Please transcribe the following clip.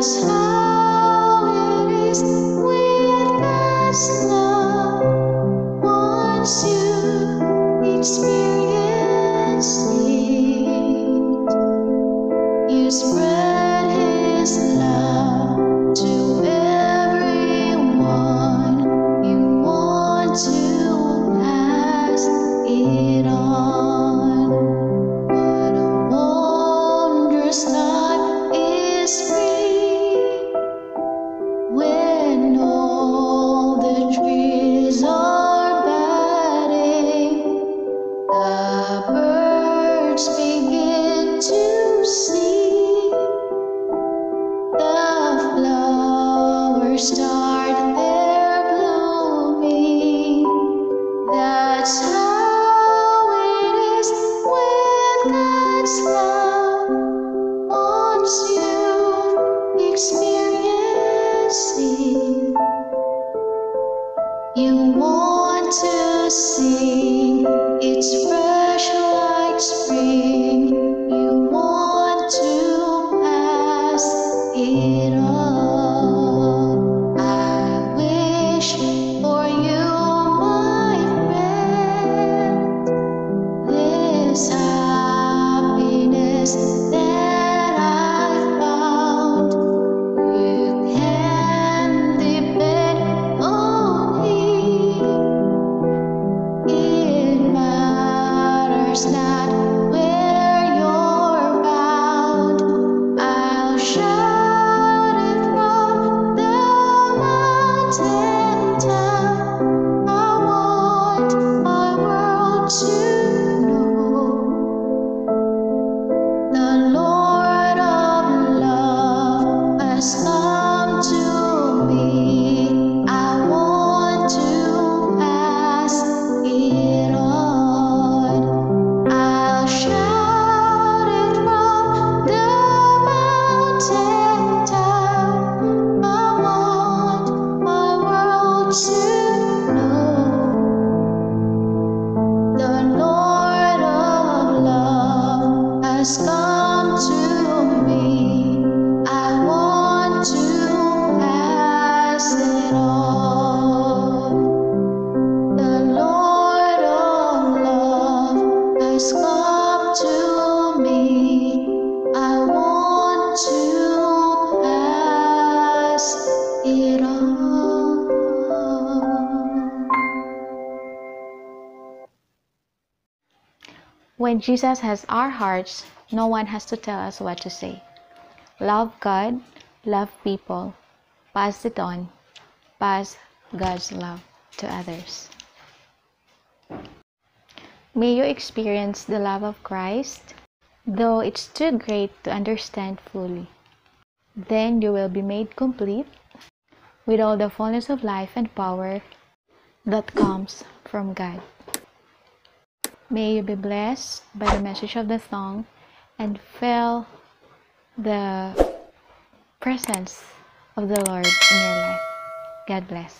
experience to see The flowers start their blooming. That's how it is with God's love. Once you've experienced it, you want to. It's fresh like spring. Matters not When Jesus has our hearts, no one has to tell us what to say. Love God, love people, pass it on, pass God's love to others. May you experience the love of Christ, though it's too great to understand fully. Then you will be made complete with all the fullness of life and power that comes from God. May you be blessed by the message of the song and feel the presence of the Lord in your life. God bless.